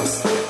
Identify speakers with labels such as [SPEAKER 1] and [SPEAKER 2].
[SPEAKER 1] Peace.